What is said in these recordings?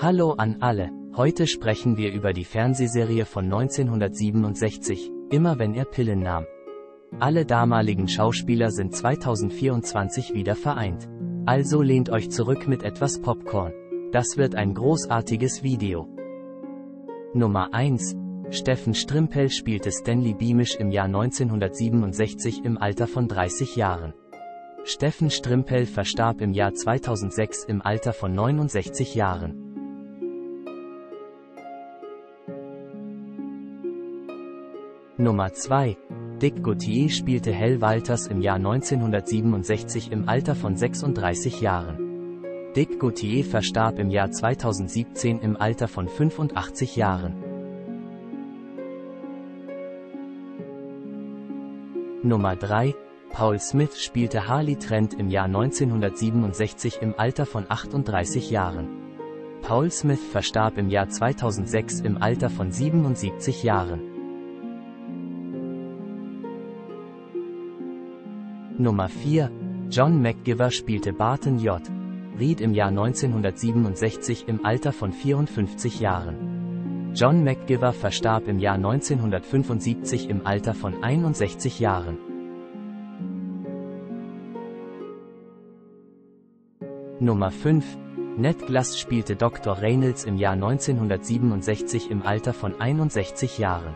Hallo an alle. Heute sprechen wir über die Fernsehserie von 1967, Immer wenn er Pillen nahm. Alle damaligen Schauspieler sind 2024 wieder vereint. Also lehnt euch zurück mit etwas Popcorn. Das wird ein großartiges Video. Nummer 1. Steffen Strimpel spielte Stanley Beamish im Jahr 1967 im Alter von 30 Jahren. Steffen Strimpel verstarb im Jahr 2006 im Alter von 69 Jahren. Nummer 2. Dick Gautier spielte Hell Walters im Jahr 1967 im Alter von 36 Jahren. Dick Gautier verstarb im Jahr 2017 im Alter von 85 Jahren. Nummer 3. Paul Smith spielte Harley Trent im Jahr 1967 im Alter von 38 Jahren. Paul Smith verstarb im Jahr 2006 im Alter von 77 Jahren. Nummer 4. John McGiver spielte Barton J. Reed im Jahr 1967 im Alter von 54 Jahren. John McGiver verstarb im Jahr 1975 im Alter von 61 Jahren. Nummer 5. Ned Glass spielte Dr. Reynolds im Jahr 1967 im Alter von 61 Jahren.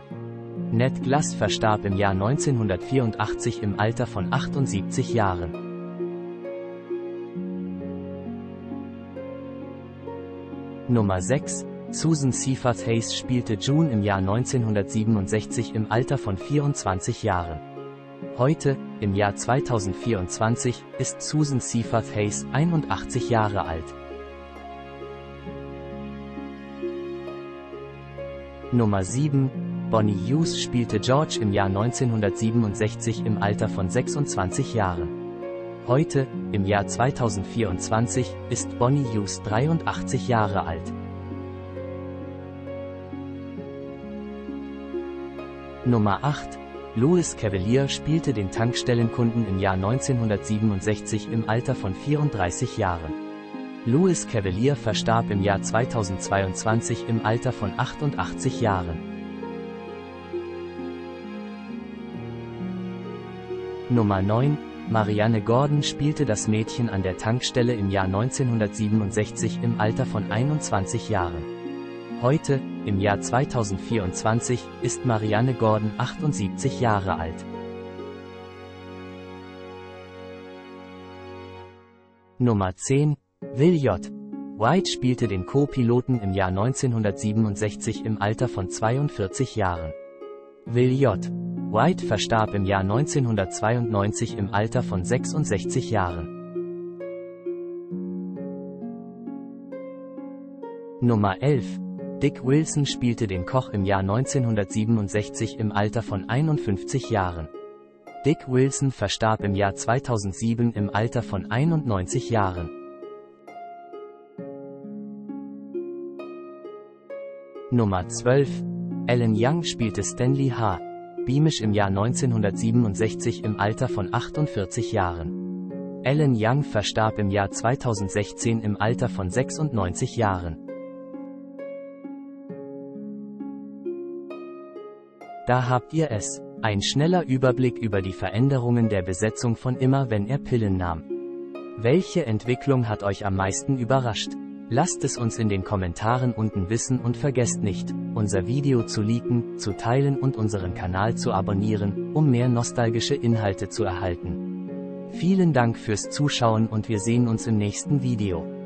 Ned Glass verstarb im Jahr 1984 im Alter von 78 Jahren. Nummer 6. Susan Seaforth Hayes spielte June im Jahr 1967 im Alter von 24 Jahren. Heute, im Jahr 2024, ist Susan Seaforth Hayes 81 Jahre alt. Nummer 7. Bonnie Hughes spielte George im Jahr 1967 im Alter von 26 Jahren. Heute, im Jahr 2024, ist Bonnie Hughes 83 Jahre alt. Nummer 8. Louis Cavalier spielte den Tankstellenkunden im Jahr 1967 im Alter von 34 Jahren. Louis Cavalier verstarb im Jahr 2022 im Alter von 88 Jahren. Nummer 9. Marianne Gordon spielte das Mädchen an der Tankstelle im Jahr 1967 im Alter von 21 Jahren. Heute, im Jahr 2024, ist Marianne Gordon 78 Jahre alt. Nummer 10. Will J. White spielte den Co-Piloten im Jahr 1967 im Alter von 42 Jahren. Will J. White verstarb im Jahr 1992 im Alter von 66 Jahren. Nummer 11. Dick Wilson spielte den Koch im Jahr 1967 im Alter von 51 Jahren. Dick Wilson verstarb im Jahr 2007 im Alter von 91 Jahren. Nummer 12. Alan Young spielte Stanley H. Beamish im Jahr 1967 im Alter von 48 Jahren. Alan Young verstarb im Jahr 2016 im Alter von 96 Jahren. Da habt ihr es. Ein schneller Überblick über die Veränderungen der Besetzung von immer wenn er Pillen nahm. Welche Entwicklung hat euch am meisten überrascht? Lasst es uns in den Kommentaren unten wissen und vergesst nicht, unser Video zu liken, zu teilen und unseren Kanal zu abonnieren, um mehr nostalgische Inhalte zu erhalten. Vielen Dank fürs Zuschauen und wir sehen uns im nächsten Video.